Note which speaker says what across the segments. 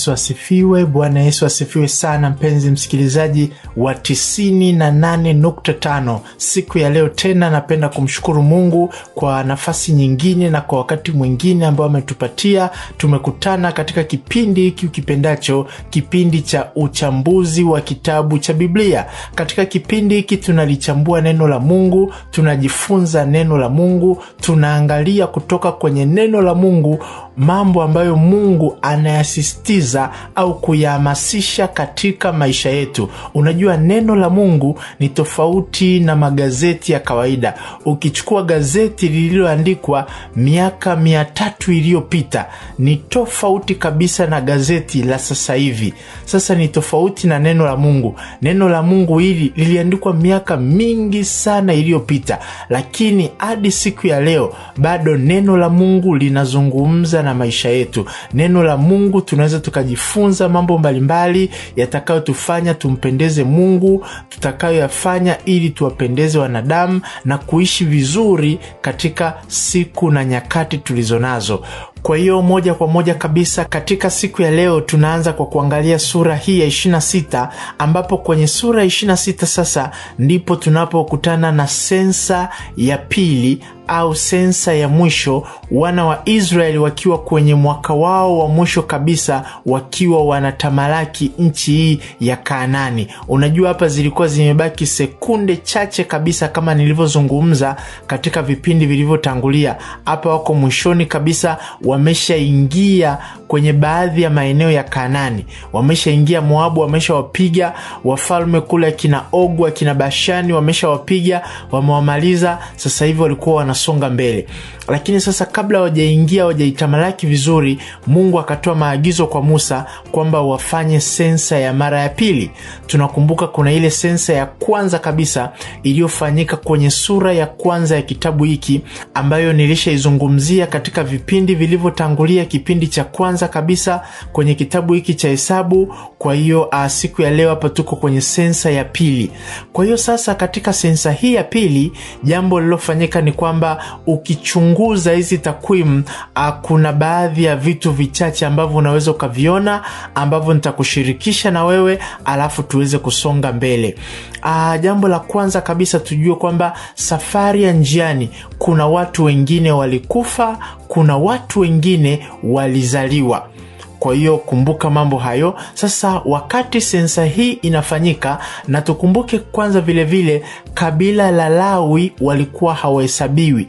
Speaker 1: Yesu asifiwe. Bwana Yesu asifiwe sana, mpenzi msikilizaji wa 98.5. Siku ya leo tena napenda kumshukuru Mungu kwa nafasi nyingine na kwa wakati mwingine ambao ametupatia. Tumekutana katika kipindi hiki ukipendacho, kipindi cha uchambuzi wa kitabu cha Biblia. Katika kipindi hiki tunalichambua neno la Mungu, tunajifunza neno la Mungu, tunaangalia kutoka kwenye neno la Mungu mambo ambayo Mungu anayasisitiza au kuyahamasisha katika maisha yetu. Unajua, neno la Mungu ni tofauti na magazeti ya kawaida. Ukichukua gazeti lililoandikwa miaka mia tatu iliyopita ni tofauti kabisa na gazeti la sasa hivi. Sasa ni tofauti na neno la Mungu. Neno la Mungu hili liliandikwa miaka mingi sana iliyopita, lakini hadi siku ya leo bado neno la Mungu linazungumza na maisha yetu. Neno la Mungu tunaweza tukajifunza mambo mbalimbali yatakayotufanya tumpendeze Mungu, tutakayoyafanya ili tuwapendeze wanadamu na kuishi vizuri katika siku na nyakati tulizo nazo. Kwa hiyo moja kwa moja kabisa katika siku ya leo tunaanza kwa kuangalia sura hii ya 26 ambapo kwenye sura ya 26 sasa ndipo tunapokutana na sensa ya pili au sensa ya mwisho, wana wa Israeli wakiwa kwenye mwaka wao wa mwisho kabisa, wakiwa wanatamalaki nchi hii ya Kaanani. Unajua, hapa zilikuwa zimebaki sekunde chache kabisa, kama nilivyozungumza katika vipindi vilivyotangulia. Hapa wako mwishoni kabisa, wameshaingia kwenye baadhi ya maeneo ya Kanani, wameshaingia Moabu, wameshawapiga wafalme kule, akina Ogu, akina Bashani, wameshawapiga wamewamaliza. Sasa hivi walikuwa wanasonga mbele, lakini sasa kabla hawajaingia hawajaitamalaki vizuri, Mungu akatoa maagizo kwa Musa kwamba wafanye sensa ya mara ya pili. Tunakumbuka kuna ile sensa ya kwanza kabisa iliyofanyika kwenye sura ya kwanza ya kitabu hiki ambayo nilishaizungumzia katika vipindi vilivyotangulia, kipindi cha kwanza kabisa kwenye kitabu hiki cha Hesabu. Kwa hiyo uh, siku ya leo hapa tuko kwenye sensa ya pili. Kwa hiyo sasa katika sensa hii ya pili jambo lilofanyika ni kwamba ukichunguza hizi takwimu uh, kuna baadhi ya vitu vichache ambavyo unaweza ukaviona ambavyo nitakushirikisha na wewe alafu tuweze kusonga mbele. Uh, jambo la kwanza kabisa tujue kwamba safari ya njiani kuna watu wengine walikufa, kuna watu wengine walizaliwa. Kwa hiyo kumbuka mambo hayo. Sasa wakati sensa hii inafanyika, na tukumbuke kwanza vilevile vile, kabila la Lawi walikuwa hawahesabiwi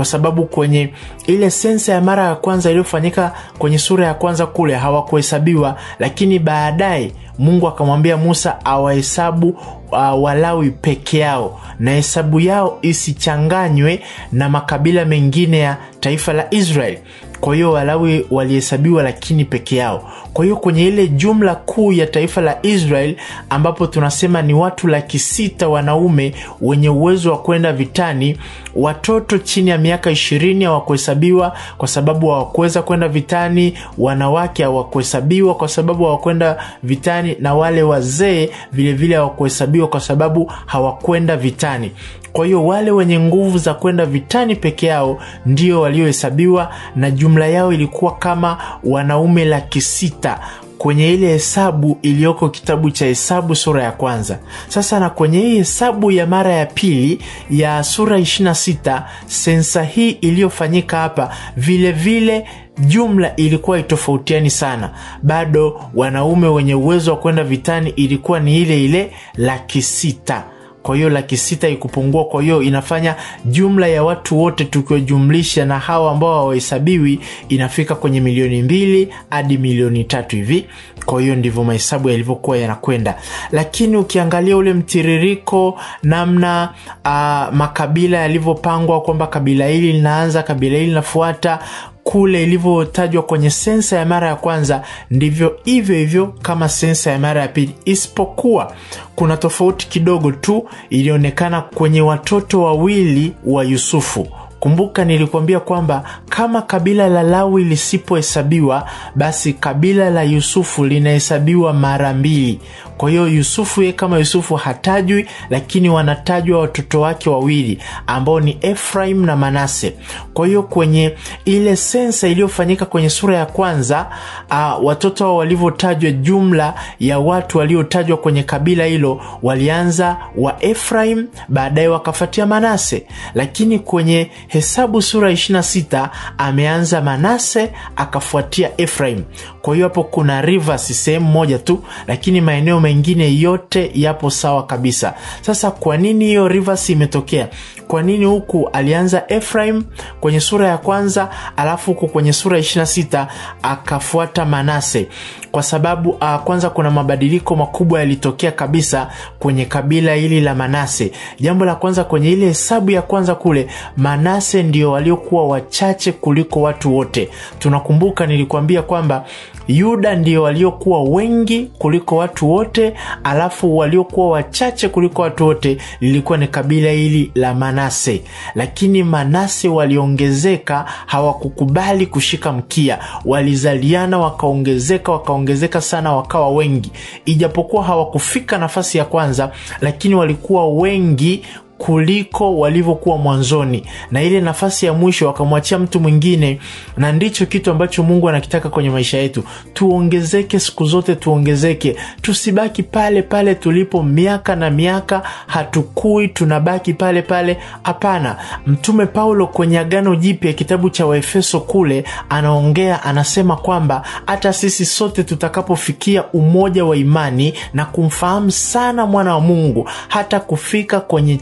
Speaker 1: kwa sababu kwenye ile sensa ya mara ya kwanza iliyofanyika kwenye sura ya kwanza kule hawakuhesabiwa, lakini baadaye Mungu akamwambia Musa awahesabu uh, Walawi peke yao na hesabu yao isichanganywe na makabila mengine ya taifa la Israeli. Kwa hiyo Walawi walihesabiwa lakini peke yao. Kwa hiyo kwenye ile jumla kuu ya taifa la Israel ambapo tunasema ni watu laki sita wanaume wenye uwezo wa kwenda vitani, watoto chini ya miaka ishirini hawakuhesabiwa kwa sababu hawakuweza kwenda vitani, wanawake hawakuhesabiwa kwa sababu hawakwenda vitani, na wale wazee vilevile hawakuhesabiwa kwa sababu hawakwenda vitani. Kwa hiyo wale wenye nguvu za kwenda vitani peke yao ndio waliohesabiwa na jumla yao ilikuwa kama wanaume laki sita kwenye ile hesabu iliyoko kitabu cha Hesabu sura ya kwanza. Sasa na kwenye hii hesabu ya mara ya pili ya sura 26 sensa hii iliyofanyika hapa vile vile, jumla ilikuwa itofautiani sana. Bado wanaume wenye uwezo wa kwenda vitani ilikuwa ni ile ile laki sita kwa hiyo laki sita ikupungua. Kwa hiyo inafanya jumla ya watu wote tukiwajumlisha na hawa ambao hawahesabiwi inafika kwenye milioni mbili hadi milioni tatu hivi. Kwa hiyo ndivyo mahesabu yalivyokuwa yanakwenda, lakini ukiangalia ule mtiririko namna uh, makabila yalivyopangwa kwamba kabila hili linaanza, kabila hili linafuata kule ilivyotajwa kwenye sensa ya mara ya kwanza ndivyo hivyo hivyo kama sensa ya mara ya pili, isipokuwa kuna tofauti kidogo tu ilionekana kwenye watoto wawili wa Yusufu. Kumbuka nilikuambia kwamba kama kabila la Lawi lisipohesabiwa, basi kabila la Yusufu linahesabiwa mara mbili. Kwa hiyo Yusufu ye kama Yusufu hatajwi, lakini wanatajwa watoto wake wawili ambao ni Efraim na Manase. Kwa hiyo kwenye ile sensa iliyofanyika kwenye sura ya kwanza uh, watoto hao walivyotajwa, jumla ya watu waliotajwa kwenye kabila hilo walianza wa Efraim, baadaye wakafuatia Manase, lakini kwenye Hesabu sura 26 ameanza Manase akafuatia Efraim. Kwa hiyo hapo kuna reverse sehemu moja tu, lakini maeneo mengine yote yapo sawa kabisa. Sasa kwa nini hiyo reverse imetokea? Kwa nini huku alianza Efraim kwenye sura ya kwanza, alafu huku kwenye sura ya 26 akafuata Manase? Kwa sababu uh, kwanza kuna mabadiliko makubwa yalitokea kabisa kwenye kabila hili la Manase. Jambo la kwanza, kwenye ile hesabu ya kwanza kule, Manase ndio waliokuwa wachache kuliko watu wote. Tunakumbuka nilikwambia kwamba Yuda ndio waliokuwa wengi kuliko watu wote, alafu waliokuwa wachache kuliko watu wote lilikuwa ni kabila hili la Manase. Lakini Manase waliongezeka, hawakukubali kushika mkia, walizaliana wakaongezeka, wakaongezeka sana, wakawa wengi, ijapokuwa hawakufika nafasi ya kwanza, lakini walikuwa wengi kuliko walivyokuwa mwanzoni, na ile nafasi ya mwisho wakamwachia mtu mwingine. Na ndicho kitu ambacho Mungu anakitaka kwenye maisha yetu, tuongezeke siku zote, tuongezeke, tusibaki pale pale tulipo miaka na miaka, hatukui, tunabaki pale pale. Hapana. Mtume Paulo kwenye Agano Jipya, kitabu cha Waefeso kule, anaongea anasema kwamba hata sisi sote tutakapofikia umoja wa imani na kumfahamu sana mwana wa Mungu, hata kufika kwenye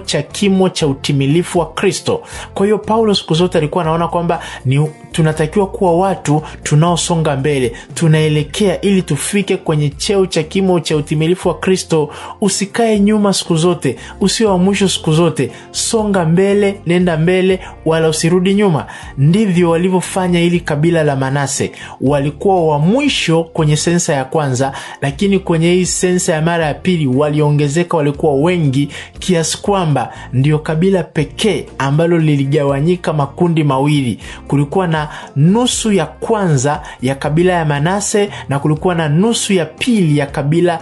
Speaker 1: cha kimo cha utimilifu wa Kristo. Kwa hiyo Paulo siku zote alikuwa anaona kwamba ni tunatakiwa kuwa watu tunaosonga mbele, tunaelekea ili tufike kwenye cheo cha kimo cha utimilifu wa Kristo. Usikae nyuma siku zote, usio wa mwisho siku zote, songa mbele, nenda mbele, wala usirudi nyuma. Ndivyo walivyofanya ili kabila la Manase. Walikuwa wa mwisho kwenye sensa ya kwanza, lakini kwenye hii sensa ya mara ya pili waliongezeka, walikuwa wengi kiasi kwamba ndio kabila pekee ambalo liligawanyika makundi mawili. Kulikuwa na nusu ya kwanza ya kabila ya Manase na kulikuwa na nusu ya pili ya kabila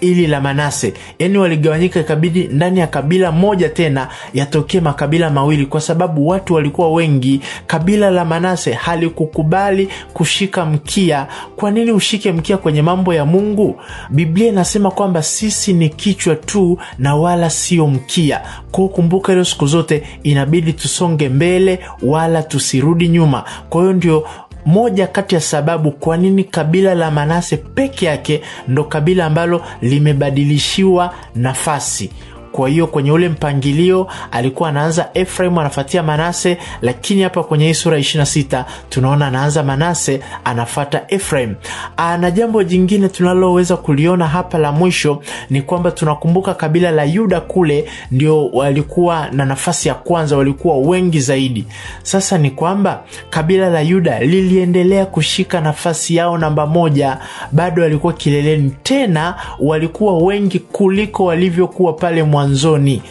Speaker 1: ili la Manase, yani waligawanyika, ikabidi ndani ya kabila moja tena yatokee makabila mawili, kwa sababu watu walikuwa wengi. Kabila la Manase halikukubali kushika mkia. Kwa nini ushike mkia kwenye mambo ya Mungu? Biblia inasema kwamba sisi ni kichwa tu na wala sio mkia. Kwa kumbuka hilo siku zote, inabidi tusonge mbele wala tusirudi nyuma. Kwa hiyo ndio moja kati ya sababu kwa nini kabila la Manase peke yake ndo kabila ambalo limebadilishiwa nafasi. Kwa hiyo kwenye ule mpangilio alikuwa anaanza Efraim anafuatia Manase, lakini hapa kwenye hii sura 26 tunaona anaanza Manase anafata Efraim. Na jambo jingine tunaloweza kuliona hapa la mwisho ni kwamba tunakumbuka kabila la Yuda kule ndio walikuwa na nafasi ya kwanza, walikuwa wengi zaidi. Sasa ni kwamba kabila la Yuda liliendelea kushika nafasi yao namba moja, bado walikuwa kileleni, tena walikuwa wengi kuliko walivyokuwa pale mwanzoni.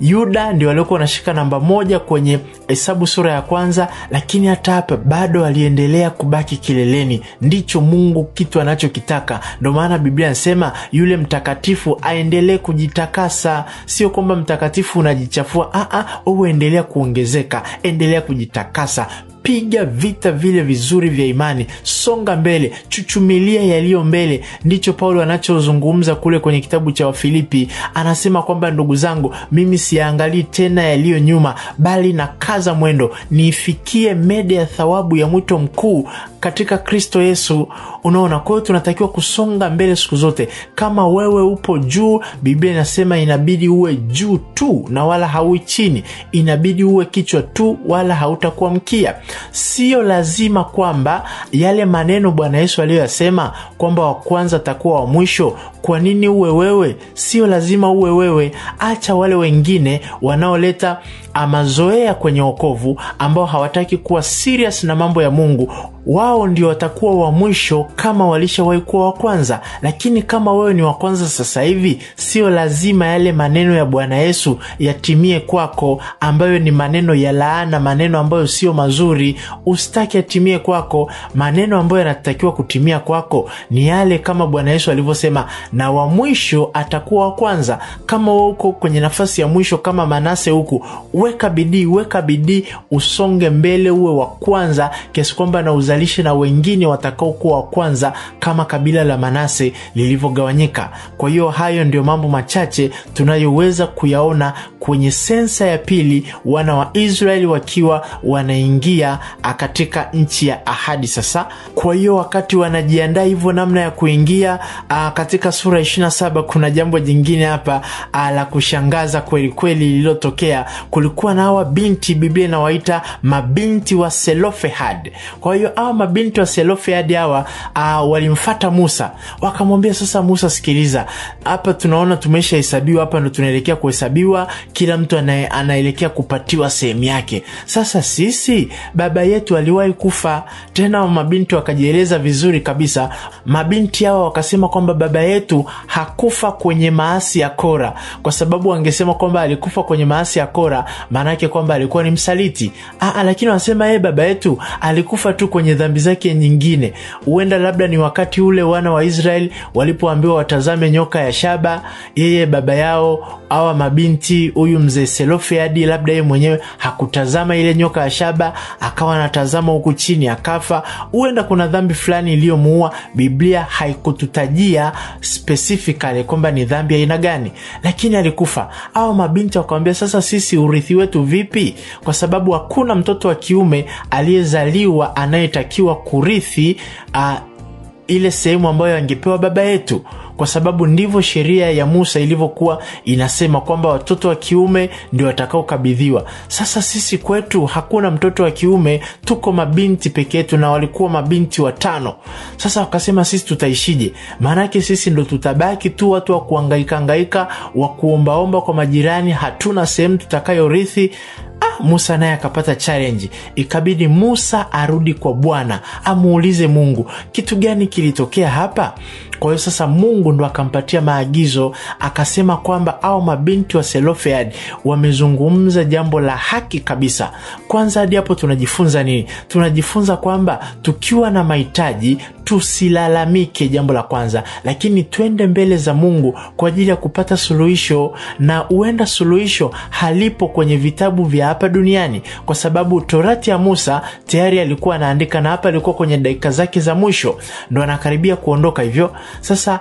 Speaker 1: Yuda ndio aliokuwa wanashika namba moja kwenye Hesabu sura ya kwanza, lakini hata hapa bado aliendelea kubaki kileleni. Ndicho Mungu kitu anachokitaka. ndo maana Biblia inasema yule mtakatifu aendelee kujitakasa. Sio kwamba mtakatifu unajichafua, uendelea a, wewe endelea kuongezeka, endelea kujitakasa Piga vita vile vizuri vya imani, songa mbele, chuchumilia yaliyo mbele. Ndicho Paulo anachozungumza kule kwenye kitabu cha Wafilipi. Anasema kwamba ndugu zangu, mimi siyaangalii tena yaliyo nyuma, bali na kaza mwendo niifikie mede ya thawabu ya mwito mkuu katika Kristo Yesu. Unaona, kwa hiyo tunatakiwa kusonga mbele siku zote. Kama wewe upo juu, Biblia inasema inabidi uwe juu tu na wala haui chini, inabidi uwe kichwa tu wala hautakuwa mkia. Sio lazima kwamba yale maneno Bwana Yesu aliyoyasema kwamba wa kwanza atakuwa wa mwisho. Kwa nini uwe wewe? Sio lazima uwe wewe. Acha wale wengine wanaoleta mazoea kwenye wokovu, ambao hawataki kuwa serious na mambo ya Mungu wao ndio watakuwa wa mwisho kama walishawahi kuwa wa kwanza. Lakini kama wewe ni wa kwanza sasa hivi, sio lazima yale maneno ya Bwana Yesu yatimie kwako, ambayo ni maneno ya laana, maneno ambayo sio mazuri. Usitaki yatimie kwako. Maneno ambayo yanatakiwa kutimia kwako ni yale kama Bwana Yesu alivyosema, na wa mwisho atakuwa wa kwanza. Kama wewe uko kwenye nafasi ya mwisho kama Manase huku, weka bidii, weka bidii, usonge mbele, uwe wa kwanza kiasi kwamba na uzalishe na wengine watakaokuwa wa kwanza kama kabila la Manase lilivyogawanyika. Kwa hiyo hayo ndio mambo machache tunayoweza kuyaona kwenye sensa ya pili, wana wa Israeli wakiwa wanaingia katika nchi ya ahadi. Sasa kwa hiyo wakati wanajiandaa hivyo namna ya kuingia a, katika sura 27 kuna jambo jingine hapa la kushangaza kweli kweli lililotokea. Kulikuwa na hawa binti, Biblia inawaita mabinti wa Selofehad. Kwa hiyo hawa mabinti wa Selofehad hawa uh, walimfata Musa wakamwambia, sasa Musa, sikiliza hapa, tunaona tumeshahesabiwa hapa, ndo tunaelekea kuhesabiwa, kila mtu anaelekea kupatiwa sehemu yake. Sasa sisi baba yetu aliwahi kufa. Tena mabinti wakajieleza vizuri kabisa. Mabinti hawa wakasema kwamba baba yetu hakufa kwenye maasi ya Kora, kwa sababu wangesema kwamba alikufa kwenye maasi ya Kora, maana kwamba alikuwa ni msaliti. Aa, lakini wanasema yeye baba yetu alikufa tu kwenye dhambi zake nyingine. Huenda labda ni wakati ule wana wa Israeli walipoambiwa watazame nyoka ya shaba, yeye baba yao awa mabinti, huyu mzee selofiadi labda yeye mwenyewe hakutazama ile nyoka ya shaba, akawa anatazama huku chini akafa. Huenda kuna dhambi fulani iliyomuua. Biblia haikututajia specifically kwamba ni dhambi aina gani, lakini alikufa. Awa mabinti wakawambia, sasa sisi urithi wetu vipi? Kwa sababu hakuna mtoto wa kiume aliyezaliwa anayetakiwa kurithi a, ile sehemu ambayo angepewa baba yetu kwa sababu ndivyo sheria ya Musa ilivyokuwa inasema kwamba watoto wa kiume ndio watakaokabidhiwa. Sasa sisi kwetu hakuna mtoto wa kiume, tuko mabinti peke yetu, na walikuwa mabinti watano. Sasa wakasema sisi tutaishije? Maanake sisi ndo tutabaki tu watu wa kuangaikaangaika, wa kuombaomba kwa majirani, hatuna sehemu tutakayorithi. Ah, Musa naye akapata challenge, ikabidi Musa arudi kwa Bwana amuulize Mungu kitu gani kilitokea hapa. Kwa hiyo sasa Mungu ndo akampatia maagizo, akasema kwamba au mabinti wa Selofead wamezungumza jambo la haki kabisa. Kwanza hadi hapo tunajifunza nini? Tunajifunza kwamba tukiwa na mahitaji tusilalamike, jambo la kwanza, lakini twende mbele za Mungu kwa ajili ya kupata suluhisho, na huenda suluhisho halipo kwenye vitabu vya hapa duniani, kwa sababu torati ya Musa tayari alikuwa anaandika, na hapa alikuwa kwenye dakika zake za mwisho, ndo anakaribia kuondoka hivyo. Sasa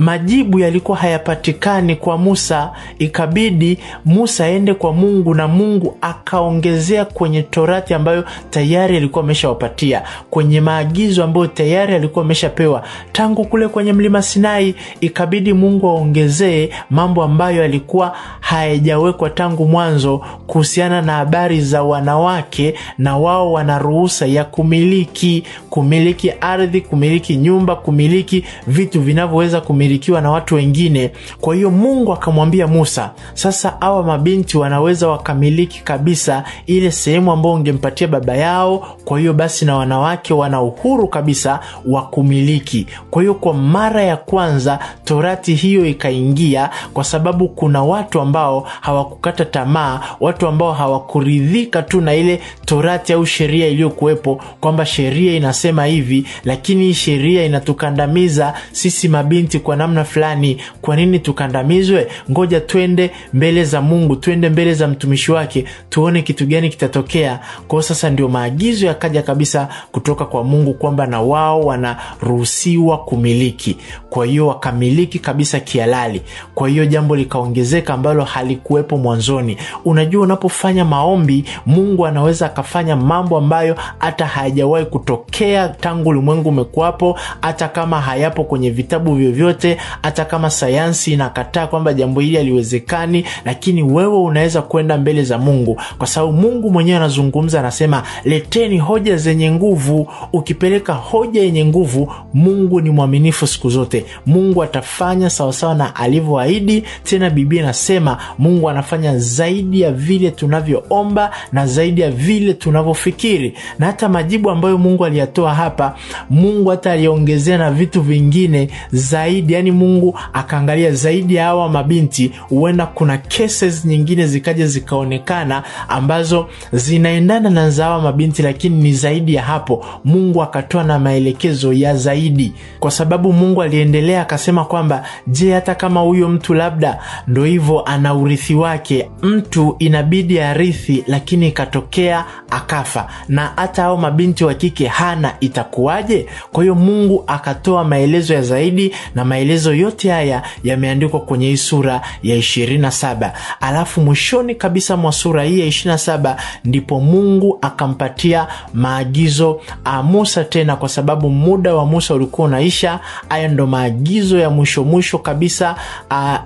Speaker 1: majibu yalikuwa hayapatikani kwa Musa, ikabidi Musa aende kwa Mungu na Mungu akaongezea kwenye torati ambayo tayari alikuwa ameshawapatia, kwenye maagizo ambayo tayari alikuwa ameshapewa tangu kule kwenye mlima Sinai. Ikabidi Mungu aongezee mambo ambayo alikuwa hayajawekwa tangu mwanzo, kuhusiana na habari za wanawake, na wao wana ruhusa ya kumiliki kumiliki ardhi, kumiliki nyumba, kumiliki vitu vinavyoweza kumiliki ikiwa na watu wengine. Kwa hiyo Mungu akamwambia Musa, sasa awa mabinti wanaweza wakamiliki kabisa ile sehemu ambayo ungempatia baba yao. Kwa hiyo basi na wanawake wana uhuru kabisa wa kumiliki. Kwa hiyo kwa mara ya kwanza torati hiyo ikaingia, kwa sababu kuna watu ambao hawakukata tamaa, watu ambao hawakuridhika tu na ile torati au sheria iliyokuwepo, kwamba sheria inasema hivi, lakini sheria inatukandamiza sisi mabinti kwa namna fulani. Kwa nini tukandamizwe? Ngoja twende mbele za Mungu, twende mbele za mtumishi wake, tuone kitu gani kitatokea. Kwa sasa ndio maagizo yakaja kabisa kutoka kwa Mungu kwamba na wao wanaruhusiwa kumiliki. Kwa hiyo wakamiliki kabisa kialali Kwa hiyo jambo likaongezeka ambalo halikuwepo mwanzoni. Unajua, unapofanya maombi, Mungu anaweza akafanya mambo ambayo hata hayajawahi kutokea tangu ulimwengu umekuwapo, hata kama hayapo kwenye vitabu vyovyote zote hata kama sayansi inakataa kwamba jambo hili haliwezekani lakini wewe unaweza kwenda mbele za mungu. Kwa sababu mungu mwenyewe anazungumza anasema leteni hoja zenye nguvu. Ukipeleka hoja yenye nguvu mungu ni mwaminifu siku zote. Mungu atafanya sawasawa na alivyoahidi. Tena biblia inasema mungu anafanya zaidi ya vile tunavyoomba na zaidi ya vile tunavyofikiri. Na hata majibu ambayo mungu aliyatoa hapa mungu hata aliongezea na vitu vingine zaidi yani mungu akaangalia zaidi ya hawa mabinti huenda kuna cases nyingine zikaja zikaonekana ambazo zinaendana na za hawa mabinti lakini ni zaidi ya hapo. Mungu akatoa na maelekezo ya zaidi kwa sababu mungu aliendelea akasema kwamba je hata kama huyo mtu labda ndo hivyo ana urithi wake mtu inabidi arithi lakini ikatokea akafa na hata hao mabinti wa kike hana itakuwaje? Kwa hiyo mungu akatoa maelezo ya zaidi na maelezo yote haya yameandikwa kwenye hii sura ya 27 alafu mwishoni kabisa mwa sura hii ya 27 ndipo mungu akampatia maagizo a musa tena kwa sababu muda wa musa ulikuwa unaisha. Haya ndo maagizo ya mwisho mwisho kabisa.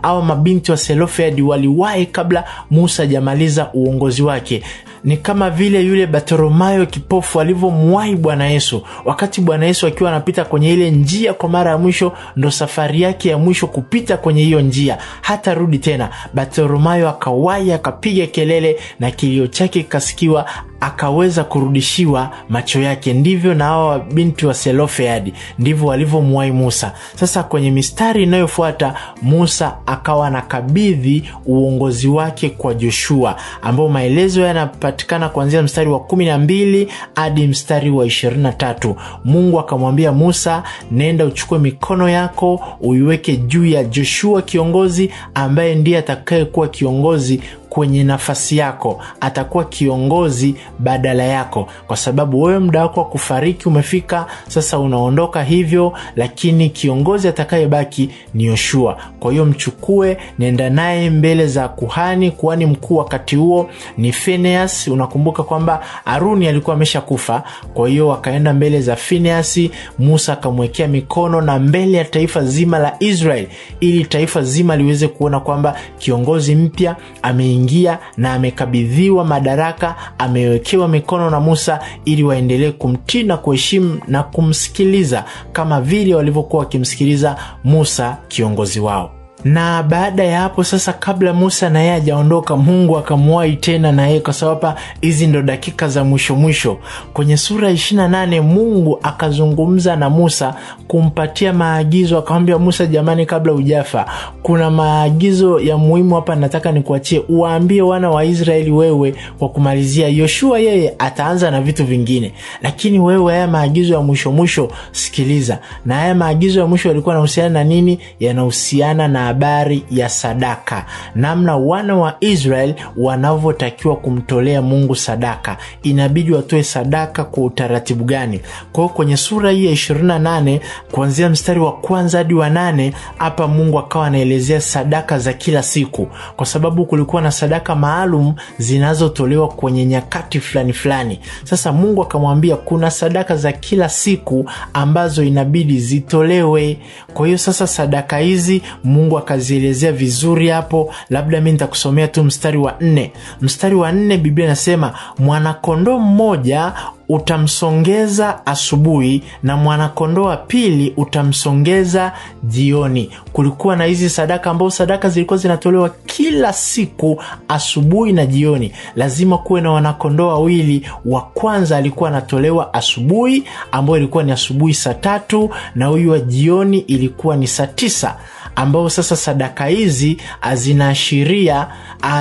Speaker 1: Au mabinti wa selofeadi waliwahi kabla musa ajamaliza uongozi wake. Ni kama vile yule bartolomayo kipofu alivyomwahi bwana yesu. Wakati bwana yesu akiwa anapita kwenye ile njia kwa mara ya mwisho ndo safari yake ya mwisho kupita kwenye hiyo njia hata rudi tena. Bartolomayo akawai akapiga kelele na kilio chake kikasikiwa akaweza kurudishiwa macho yake. Ndivyo na hawa binti wa selofeadi ndivyo walivyomwahi musa. Sasa kwenye mistari inayofuata musa akawa anakabidhi uongozi wake kwa joshua ambao maelezo yanapatikana kuanzia mstari wa kumi na mbili hadi mstari wa ishirini na tatu. Mungu akamwambia musa nenda uchukue mikono yako uiweke juu ya joshua kiongozi ambaye ndiye atakayekuwa kiongozi kwenye nafasi yako atakuwa kiongozi badala yako. Kwa sababu wewe muda wako wa kufariki umefika sasa unaondoka hivyo lakini kiongozi atakayebaki ni yoshua. Kwa hiyo mchukue nenda naye mbele za kuhani kuhani mkuu wakati huo ni fineas unakumbuka kwamba Aruni alikuwa amesha kufa kwa hiyo wakaenda mbele za Phineas. musa akamwekea mikono na mbele ya taifa zima la israel ili taifa zima liweze kuona kwamba kiongozi mpya ameingia ameingia na amekabidhiwa madaraka amewekewa mikono na musa ili waendelee kumtii na kuheshimu na kumsikiliza kama vile walivyokuwa wakimsikiliza musa kiongozi wao na baada ya hapo sasa kabla musa na yeye ajaondoka mungu akamwahi tena na yeye kwa sababu hapa hizi ndo dakika za mwisho mwisho. Kwenye sura 28 mungu akazungumza na musa kumpatia maagizo akamwambia musa jamani kabla ujafa kuna maagizo ya muhimu hapa nataka nikuachie. Uwaambie wana wa israeli wewe kwa kumalizia yoshua yeye ataanza na vitu vingine. Lakini wewe haya maagizo ya mwisho mwisho sikiliza. Na haya maagizo ya mwisho yalikuwa yanahusiana na nini? Yanahusiana na habari ya sadaka. Namna wana wa israel wanavyotakiwa kumtolea mungu sadaka. Inabidi watoe sadaka kwa utaratibu gani? Kwa kwenye sura hii ya 28 kuanzia mstari wa kwanza hadi wa nane hapa mungu akawa anaelezea sadaka za kila siku. Kwa sababu kulikuwa na sadaka maalum zinazotolewa kwenye nyakati fulani fulani. Sasa mungu akamwambia kuna sadaka za kila siku ambazo inabidi zitolewe. Kwa hiyo sasa sadaka hizi mungu akazielezea vizuri hapo. Labda mi nitakusomea tu mstari wa nne. Mstari wa nne biblia inasema mwanakondoo mmoja utamsongeza asubuhi na mwanakondoo wa pili utamsongeza jioni. Kulikuwa na hizi sadaka ambao sadaka zilikuwa zinatolewa kila siku asubuhi na jioni. Lazima kuwe na wanakondoo wawili. Wa kwanza alikuwa anatolewa asubuhi ambayo ilikuwa ni asubuhi saa tatu na huyu wa jioni ilikuwa ni saa tisa ambao sasa sadaka hizi zinaashiria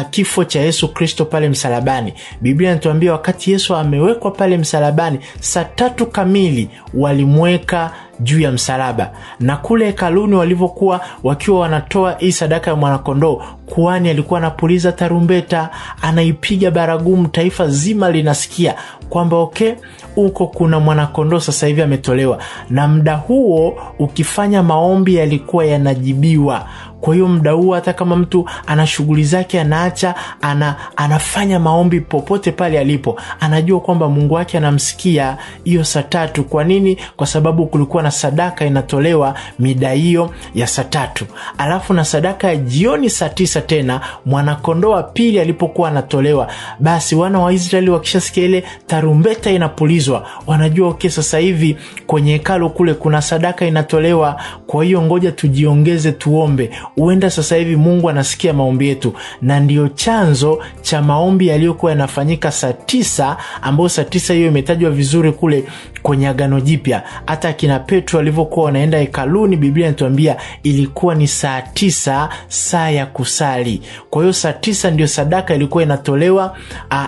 Speaker 1: kifo cha yesu kristo pale msalabani. Biblia inatuambia wakati yesu amewekwa pale msalabani saa tatu kamili walimweka juu ya msalaba. Na kule hekaluni walivyokuwa wakiwa wanatoa hii sadaka ya mwanakondoo kuani alikuwa anapuliza tarumbeta anaipiga baragumu taifa zima linasikia kwamba ok huko kuna mwanakondoo sasa hivi ametolewa. Na muda huo ukifanya maombi yalikuwa yanajibiwa kwa hiyo mda huo hata kama mtu ana shughuli zake anaacha ana, anafanya maombi popote pale alipo anajua kwamba mungu wake anamsikia hiyo saa tatu. Kwa nini? Kwa sababu kulikuwa na sadaka inatolewa mida hiyo ya saa tatu. Alafu na sadaka ya jioni saa tisa tena mwanakondoo wa pili alipokuwa anatolewa basi wana wa israeli wakishasikia ile tarumbeta inapulizwa wanajua okay sasa hivi kwenye hekalo kule kuna sadaka inatolewa. Kwa hiyo ngoja tujiongeze tuombe huenda sasa hivi mungu anasikia maombi yetu. Na ndio chanzo cha maombi yaliyokuwa yanafanyika saa tisa ambayo saa tisa hiyo imetajwa vizuri kule kwenye agano jipya. Hata akina petro alivyokuwa wanaenda hekaluni biblia inatuambia ilikuwa ni saa tisa saa ya kusali. Kwa hiyo saa tisa ndio sadaka ilikuwa inatolewa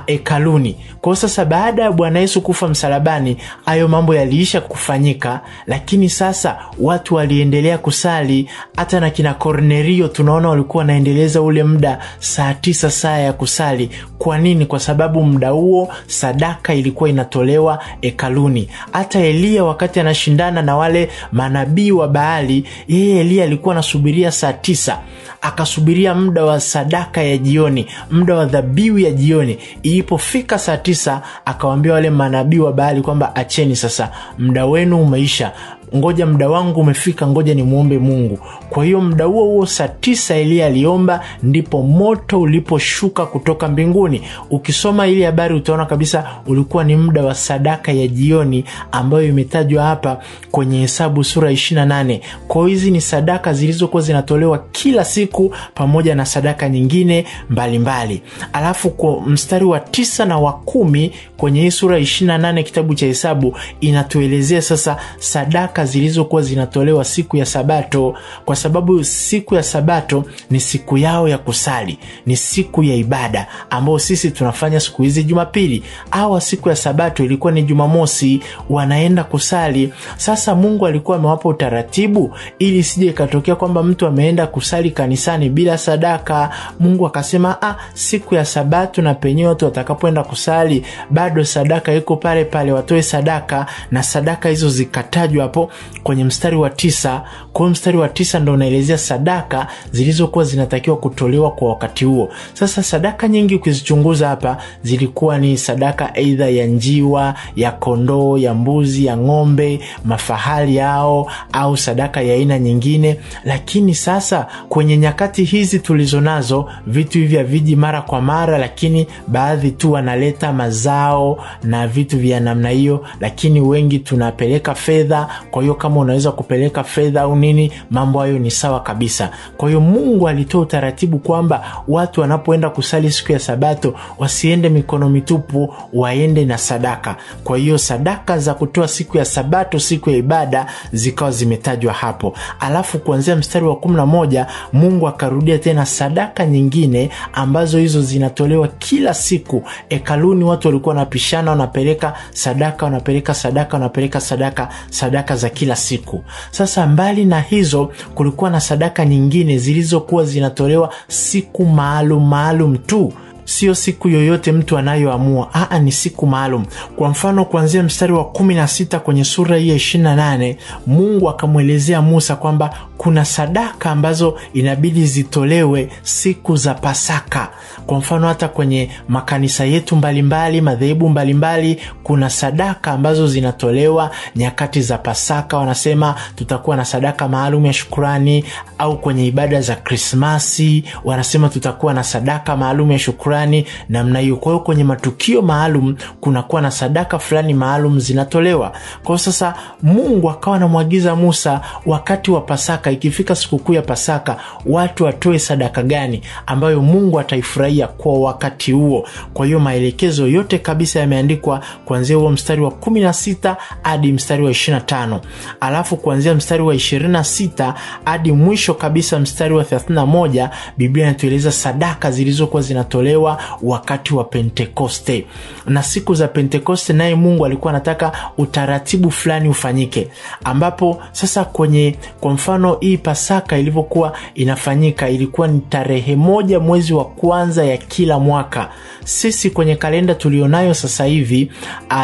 Speaker 1: hekaluni. Kwa hiyo sasa baada ya bwana yesu kufa msalabani hayo mambo yaliisha kufanyika lakini sasa watu waliendelea kusali. Hata na kina kornelio tunaona walikuwa wanaendeleza ule muda saa tisa saa ya kusali. Kwa nini? Kwa sababu muda huo sadaka ilikuwa inatolewa hekaluni hata eliya wakati anashindana na wale manabii wa baali yeye eliya alikuwa anasubiria saa tisa. Akasubiria muda wa sadaka ya jioni muda wa dhabihu ya jioni. Ilipofika saa tisa akawaambia wale manabii wa baali kwamba acheni sasa muda wenu umeisha ngoja muda wangu umefika ngoja nimwombe mungu. Kwa hiyo muda huo huo saa tisa eliya aliomba ndipo moto uliposhuka kutoka mbinguni. Ukisoma ili habari utaona kabisa ulikuwa ni muda wa sadaka ya jioni ambayo imetajwa hapa kwenye hesabu sura 28 kwao hizi ni sadaka zilizokuwa zinatolewa kila siku pamoja na sadaka nyingine mbalimbali. Mbali. alafu kwa mstari wa tisa na wa kumi kwenye hii sura 28 kitabu cha hesabu inatuelezea sasa sadaka zilizokuwa zinatolewa siku ya sabato kwa sababu siku ya sabato ni siku yao ya kusali ni siku ya ibada ambayo sisi tunafanya siku hizi jumapili. Awa siku ya sabato ilikuwa ni jumamosi wanaenda kusali. Sasa mungu alikuwa amewapa utaratibu ili sije ikatokea kwamba mtu ameenda kusali kanisani bila sadaka. Mungu akasema ah, siku ya sabato na penyewe watu watakapoenda kusali bado sadaka iko pale pale watoe sadaka. Na sadaka hizo zikatajwa hapo kwenye mstari wa tisa. Kwao mstari wa tisa ndo unaelezea sadaka zilizokuwa zinatakiwa kutolewa kwa wakati huo. Sasa sadaka nyingi ukizichunguza hapa zilikuwa ni sadaka eidha ya njiwa ya kondoo ya mbuzi ya ng'ombe mafahali yao au sadaka ya aina nyingine. Lakini sasa kwenye nyakati hizi tulizo nazo vitu hivi haviji mara kwa mara lakini baadhi tu wanaleta mazao na vitu vya namna hiyo lakini wengi tunapeleka fedha kwa hiyo kama unaweza kupeleka fedha au nini mambo hayo ni sawa kabisa. Kwa hiyo mungu alitoa utaratibu kwamba watu wanapoenda kusali siku ya sabato wasiende mikono mitupu waende na sadaka. Kwa hiyo sadaka za kutoa siku ya sabato siku ya ibada zikawa zimetajwa hapo. Alafu kuanzia mstari wa kumi na moja mungu akarudia tena sadaka nyingine ambazo hizo zinatolewa kila siku. Hekaluni watu walikuwa wanapishana wanapeleka sadaka wanapeleka sadaka wanapeleka sadaka sadaka za kila siku. Sasa mbali na hizo kulikuwa na sadaka nyingine zilizokuwa zinatolewa siku maalum maalum tu. Sio siku yoyote mtu anayoamua. Aa ni siku maalum. Kwa mfano kuanzia mstari wa kumi na sita kwenye sura hii ya ishirina nane mungu akamwelezea musa kwamba kuna sadaka ambazo inabidi zitolewe siku za pasaka. Kwa mfano hata kwenye makanisa yetu mbalimbali madhehebu mbalimbali kuna sadaka ambazo zinatolewa nyakati za pasaka. Wanasema tutakuwa na sadaka maalum ya shukurani au kwenye ibada za krismasi. Wanasema tutakuwa na sadaka maalum ya shukurani namna hiyo. Kwa hiyo kwenye matukio maalum kunakuwa na sadaka fulani maalum zinatolewa. Kwa hiyo sasa mungu akawa anamwagiza musa wakati wa pasaka ikifika sikukuu ya pasaka watu watoe sadaka gani ambayo mungu ataifurahia kwa wakati huo? Kwa hiyo maelekezo yote kabisa yameandikwa kuanzia huo mstari wa 16 hadi mstari wa 25 alafu kuanzia mstari wa 26 hadi mwisho kabisa mstari wa 31 biblia inatueleza sadaka zilizokuwa zinatolewa wakati wa pentekoste. Na siku za pentekoste naye mungu alikuwa anataka utaratibu fulani ufanyike ambapo sasa kwenye kwa mfano hii Pasaka ilivyokuwa inafanyika ilikuwa ni tarehe moja mwezi wa kwanza ya kila mwaka. Sisi kwenye kalenda tulionayo sasa hivi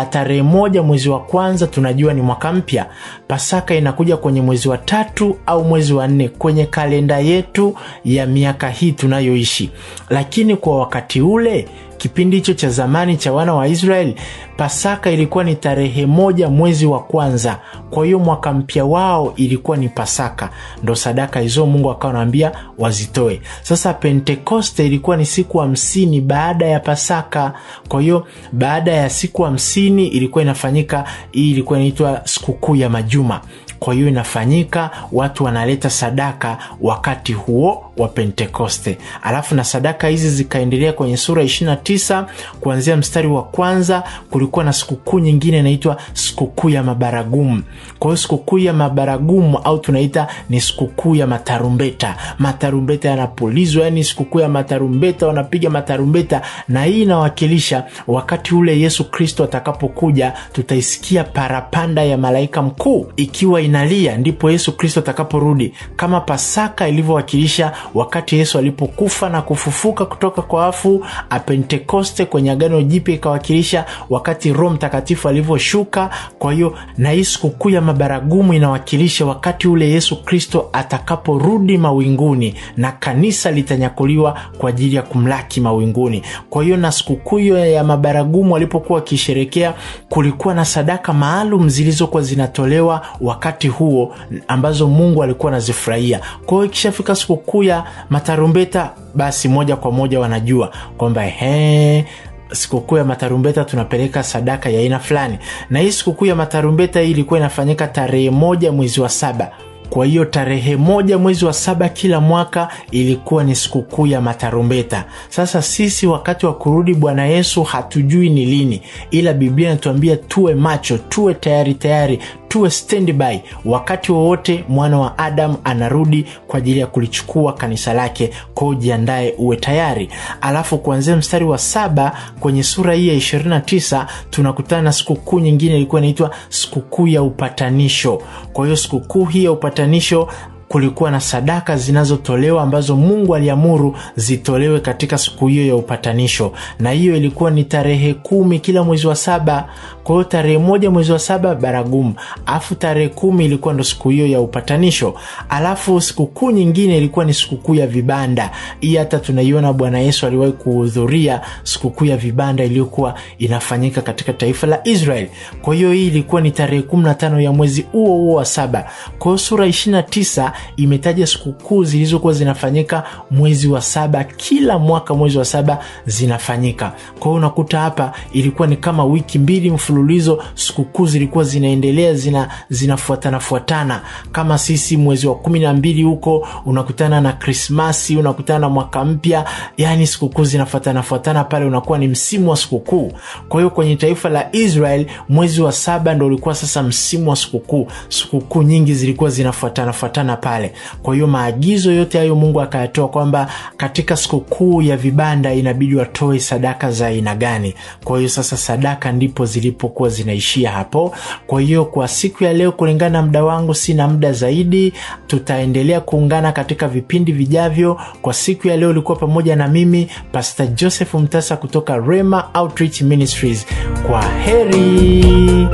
Speaker 1: tarehe moja mwezi wa kwanza tunajua ni mwaka mpya. Pasaka inakuja kwenye mwezi wa tatu au mwezi wa nne kwenye kalenda yetu ya miaka hii tunayoishi, lakini kwa wakati ule kipindi hicho cha zamani cha wana wa Israeli, Pasaka ilikuwa ni tarehe moja mwezi wa kwanza. Kwa hiyo mwaka mpya wao ilikuwa ni Pasaka, ndo sadaka hizo Mungu akawa anaambia wazitoe. Sasa Pentekoste ilikuwa ni siku hamsini baada ya Pasaka. Kwa hiyo baada ya siku hamsini ilikuwa inafanyika, hii ilikuwa inaitwa sikukuu ya majuma kwa hiyo inafanyika, watu wanaleta sadaka wakati huo wa Pentekoste. Alafu na sadaka hizi zikaendelea kwenye sura 29 kuanzia mstari wa kwanza. Kulikuwa na sikukuu nyingine inaitwa sikukuu ya mabaragumu. Kwa hiyo sikukuu ya mabaragumu au tunaita ni sikukuu ya matarumbeta. Matarumbeta yanapulizwa, yani sikukuu ya matarumbeta, wanapiga matarumbeta, na hii inawakilisha wakati ule Yesu Kristo atakapokuja, tutaisikia parapanda ya malaika mkuu ikiwa inalia ndipo Yesu Kristo atakaporudi, kama Pasaka ilivyowakilisha wakati Yesu alipokufa na kufufuka kutoka kwa wafu. Pentekoste kwenye Agano Jipya ikawakilisha wakati Roho Mtakatifu alivyoshuka. Kwa hiyo na hii sikukuu ya mabaragumu inawakilisha wakati ule Yesu Kristo atakaporudi mawinguni na kanisa litanyakuliwa kwa ajili ya kumlaki mawinguni. Kwa hiyo na sikukuu ya mabaragumu walipokuwa wakisherekea, kulikuwa na sadaka maalum zilizokuwa zinatolewa wakati huo ambazo Mungu alikuwa anazifurahia. Kwa hiyo ikishafika sikukuu ya matarumbeta, basi moja kwa moja wanajua kwamba ehe, sikukuu ya matarumbeta tunapeleka sadaka ya aina fulani. Na hii sikukuu ya matarumbeta hii ilikuwa inafanyika tarehe moja mwezi wa saba. Kwa hiyo tarehe moja mwezi wa saba kila mwaka ilikuwa ni sikukuu ya matarumbeta. Sasa sisi wakati wa kurudi Bwana Yesu hatujui ni lini, ila Biblia inatuambia tuwe macho, tuwe tayari tayari tuwe standby wakati wowote mwana wa adam anarudi kwa ajili ya kulichukua kanisa lake. Kwa ujiandae, uwe tayari. Alafu kuanzia mstari wa saba kwenye sura hii ya 29 tunakutana na sikukuu nyingine, ilikuwa inaitwa sikukuu ya upatanisho. Kwa hiyo sikukuu hii ya upatanisho kulikuwa na sadaka zinazotolewa ambazo Mungu aliamuru zitolewe katika siku hiyo ya upatanisho, na hiyo ilikuwa ni tarehe kumi kila mwezi wa saba. Kwa hiyo tarehe moja mwezi wa saba baragumu, alafu tarehe kumi ilikuwa ndo siku hiyo ya upatanisho. Alafu sikukuu nyingine ilikuwa ni sikukuu ya vibanda. Hii hata tunaiona Bwana Yesu aliwahi kuhudhuria sikukuu ya vibanda iliyokuwa inafanyika katika taifa la Israeli. Kwa hiyo hii ilikuwa ni tarehe kumi na tano ya mwezi huo huo wa saba. Kwa sura 29 imetaja sikukuu zilizokuwa zinafanyika mwezi wa saba, kila mwaka mwezi wa saba zinafanyika. Kwa hiyo unakuta hapa ilikuwa ni kama wiki mbili mfululizo, sikukuu zilikuwa zinaendelea zina zinafuatana fuatana, kama sisi mwezi wa kumi na mbili huko unakutana na Krismasi, unakutana na mwaka mpya, yani sikukuu zinafuatana fuatana pale, unakuwa ni msimu wa sikukuu. Kwa hiyo kwenye taifa la Israel mwezi wa saba ndo ulikuwa sasa msimu wa sikukuu. Sikukuu nyingi zilikuwa zinafuatana fuatana pale. Kwa hiyo maagizo yote hayo Mungu akayatoa kwamba katika sikukuu ya vibanda inabidi watoe sadaka za aina gani. Kwa hiyo sasa sadaka ndipo zilipokuwa zinaishia hapo. Kwa hiyo kwa siku ya leo, kulingana na muda wangu, sina muda zaidi. Tutaendelea kuungana katika vipindi vijavyo. Kwa siku ya leo ulikuwa pamoja na mimi Pastor Joseph Mtasa kutoka Rema Outreach Ministries. Kwa heri.